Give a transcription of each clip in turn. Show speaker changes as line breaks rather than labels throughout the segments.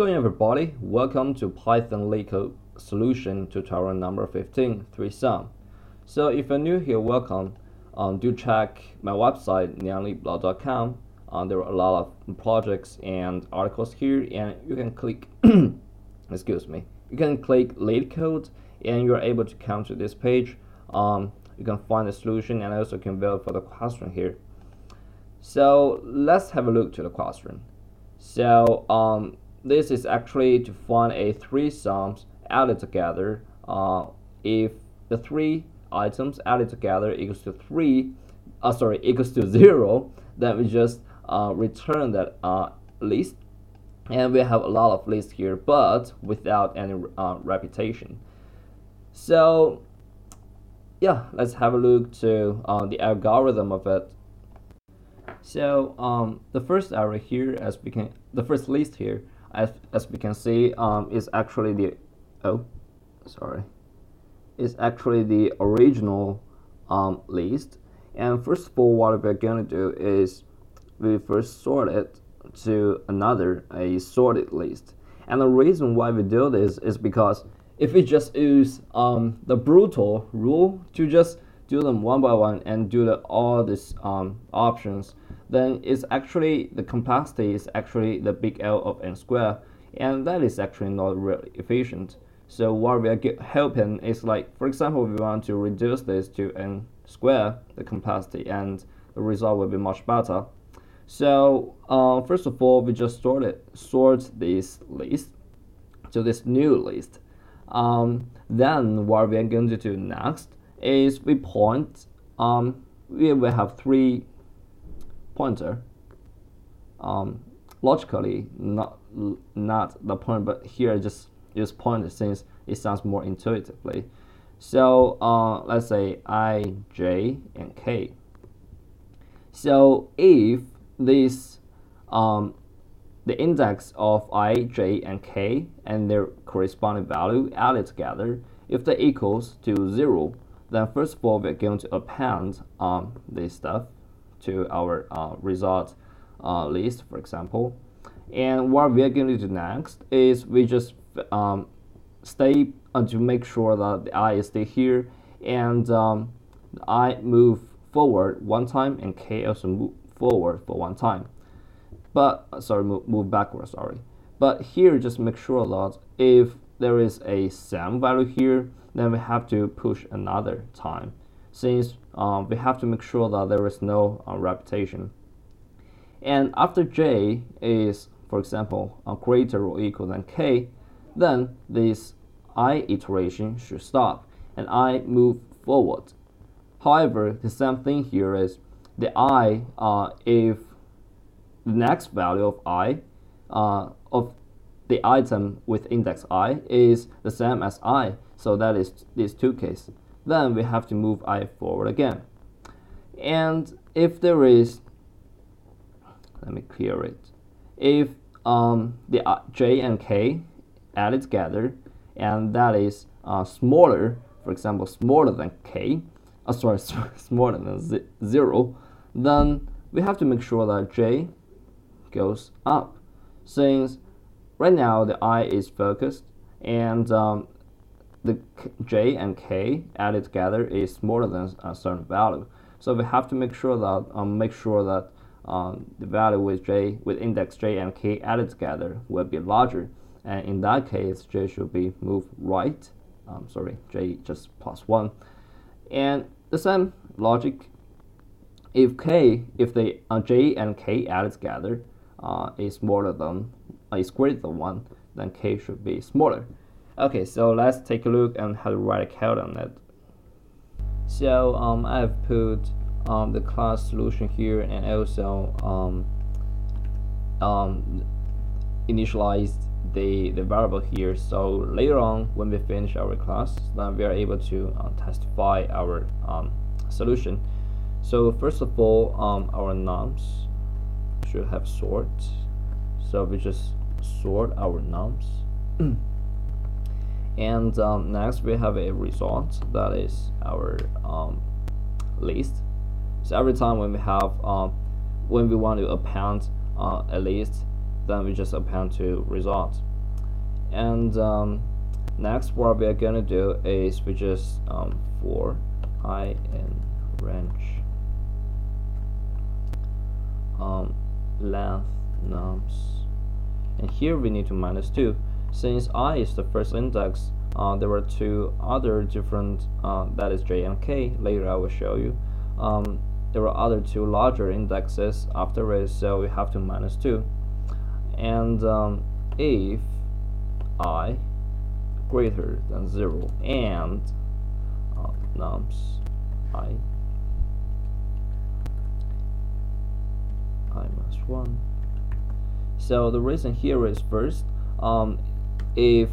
going everybody? Welcome to Python LeetCode solution tutorial number 15, 3sum. So if you're new here, welcome. Um, do check my website, nianliblog.com. Um, there are a lot of projects and articles here and you can click, excuse me, you can click LeetCode and you're able to come to this page. Um, you can find the solution and also can vote for the question here. So let's have a look to the question. So um, this is actually to find a three sums added together. Uh, if the three items added together equals to three, uh, sorry, equals to zero, then we just uh, return that uh, list. And we have a lot of lists here, but without any uh, repetition. So yeah, let's have a look to uh, the algorithm of it. So um, the first array here, as we can, the first list here, as, as we can see, um, is actually the, oh, sorry, is actually the original um, list. And first of all, what we're going to do is we first sort it to another, a sorted list. And the reason why we do this is because if we just use um, the brutal rule to just do them one by one and do the, all these um, options, then it's actually the complexity is actually the big L of n square, and that is actually not really efficient. So what we are helping is like, for example, we want to reduce this to n square, the complexity, and the result will be much better. So uh, first of all, we just sort it, sort this list to this new list. Um, then what we are going to do next is we point, um, we will have three pointer. Um, logically, not not the point, but here just use pointer since it sounds more intuitively. So uh, let's say i, j, and k. So if this um, the index of i, j, and k and their corresponding value added together, if they equals to zero, then first of all we're going to append um, this stuff to our uh, result uh, list, for example. And what we're going to do next is we just um, stay uh, to make sure that the i is stay here and um, i move forward one time and k also move forward for one time. But uh, sorry move, move backward sorry. But here just make sure that if there is a sum value here then we have to push another time since um, we have to make sure that there is no uh, repetition and after j is for example uh, greater or equal than k then this i iteration should stop and i move forward however the same thing here is the i uh, if the next value of i uh, of the item with index i is the same as i, so that is these two cases. Then we have to move i forward again. And if there is, let me clear it. If um, the uh, j and k added together, and that is uh, smaller, for example, smaller than k, uh, sorry, smaller than zero, then we have to make sure that j goes up since right now the i is focused and um, the j and k added together is smaller than a certain value. So we have to make sure that um, make sure that um, the value with j with index j and k added together will be larger. And in that case j should be moved right um, sorry j just plus one. And the same logic if k if the uh, j and k added together uh, is smaller than uh, is greater than one, then k should be smaller. Okay, so let's take a look and how to write a code on it. So um, I've put um, the class solution here and also um, um, initialized the, the variable here. So later on, when we finish our class, then we are able to uh, testify our um, solution. So first of all, um, our nums should have sort so we just sort our nums and um, next we have a result that is our um, list. So every time when we have um, when we want to append uh, a list then we just append to result and um, next what we are going to do is we just um, for i in range um, length nums. And here we need to minus 2 since i is the first index uh, there were two other different uh, that is j and k. Later I will show you. Um, there were other two larger indexes after it so we have to minus 2 and um, if i greater than 0 and uh, nums i i minus 1 so the reason here is first um, if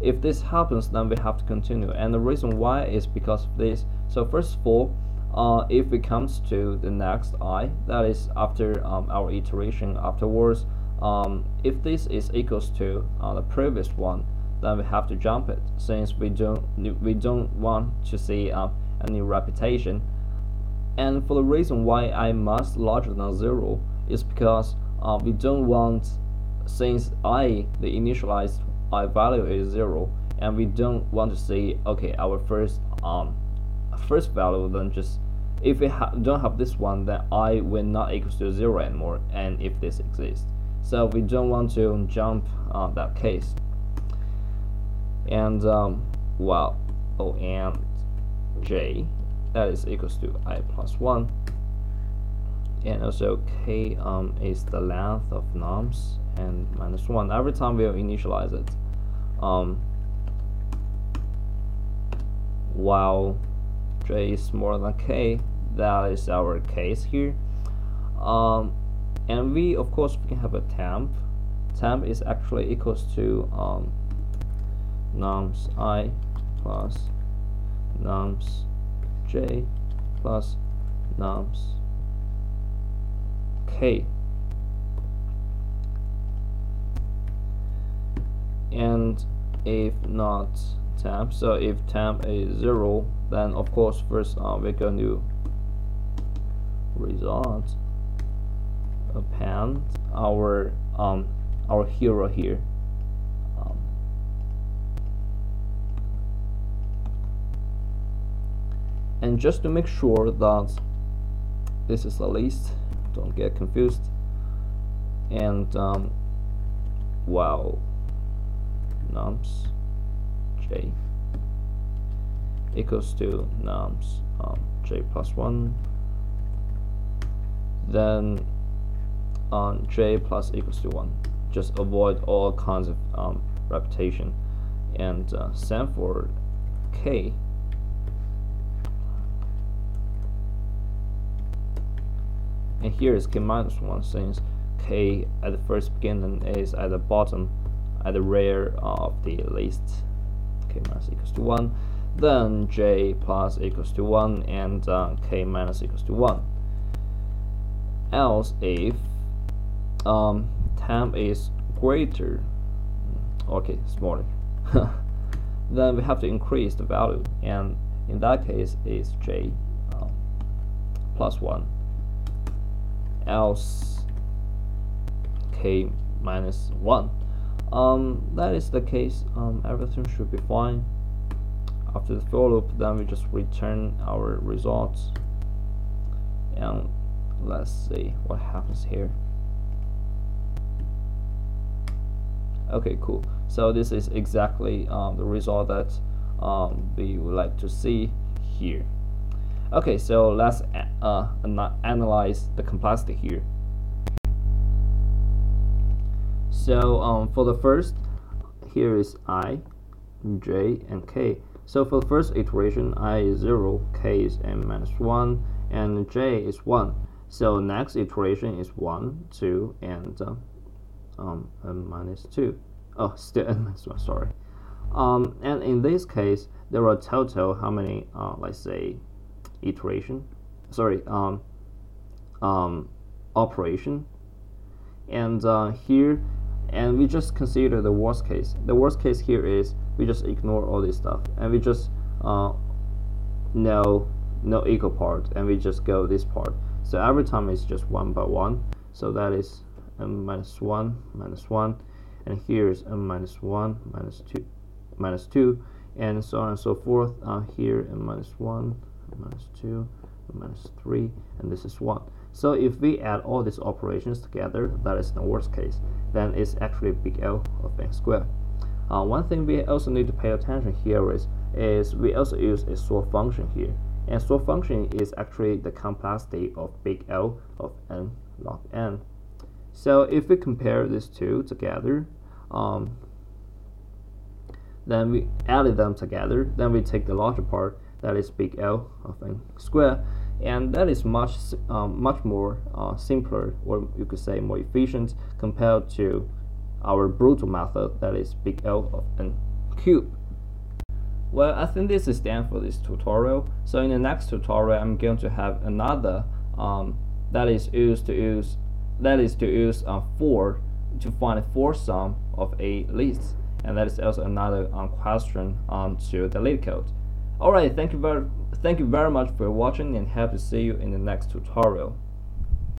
if this happens then we have to continue. And the reason why is because of this. So first of all uh, if it comes to the next i that is after um, our iteration afterwards um, if this is equals to uh, the previous one then we have to jump it. Since we don't we don't want to see uh, any repetition. And for the reason why i must larger than zero is because uh, we don't want since i the initialized i value is zero and we don't want to see okay our first um first value then just if we ha don't have this one then i will not equals to zero anymore and if this exists. So we don't want to jump uh, that case. And um, well o and j that is equals to i plus 1 and also k um, is the length of nums and minus 1 every time we'll initialize it um, while j is more than k that is our case here. Um, and we of course we can have a temp. Temp is actually equals to um, nums i plus nums j plus nums k and if not temp so if temp is zero then of course first uh, we're going to result append our um our hero here. Um, and just to make sure that this is the list don't get confused. And um, nums j. Equals to nums um, j plus 1 then j plus equals to 1 just avoid all kinds of um, repetition. And uh, same for k and here is k minus 1 since k at the first beginning is at the bottom at the rear of the list. K minus equals to 1 then j plus equals to 1 and uh, k minus equals to 1 else if um, temp is greater okay smaller then we have to increase the value and in that case is j um, plus 1 else. K minus 1 um, that is the case. Um, everything should be fine. After the for loop then we just return our results. And let's see what happens here. Okay cool. So this is exactly um, the result that um, we would like to see here okay so let's uh, analyze the complexity here so um, for the first here is i j and k so for the first iteration i is 0 k is m minus 1 and j is 1 so next iteration is 1, 2, and uh, um, minus 2. Oh, still n minus 1, sorry. Um, and in this case, there are total how many, uh, let's say, iteration, sorry, um, um, operation. And uh, here, and we just consider the worst case. The worst case here is we just ignore all this stuff, and we just uh, no no equal part, and we just go this part so every time it's just one by one so that is n minus 1 minus 1 and here is n minus 1 minus 2 minus 2 and so on and so forth uh, here n minus 1 minus 2 minus 3 and this is 1 so if we add all these operations together that is the worst case then it's actually big L of n squared uh, one thing we also need to pay attention here is is we also use a sort function here. And sort function is actually the complexity of big L of n log n. So if we compare these two together um, then we added them together then we take the larger part that is big L of n squared and that is much um, much more uh, simpler or you could say more efficient compared to our brutal method that is big L of n cube. well I think this is the end for this tutorial so in the next tutorial I'm going to have another um, that is used to use that is to use uh, for to find a 4sum of a list and that is also another um, question um, to the LeetCode. Alright, thank you very thank you very much for watching and hope to see you in the next tutorial.